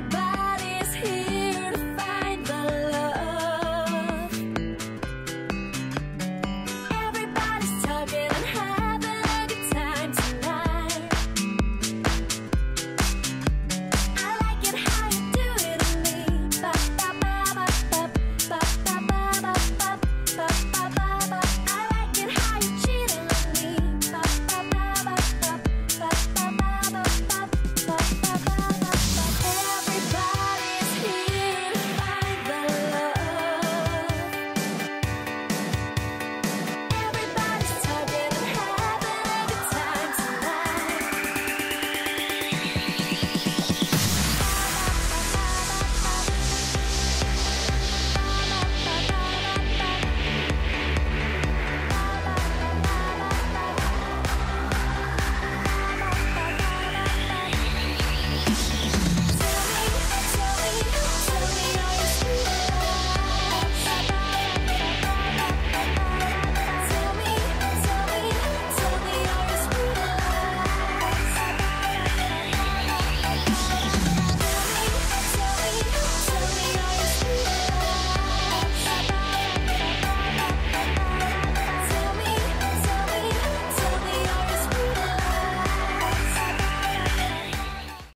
Bye.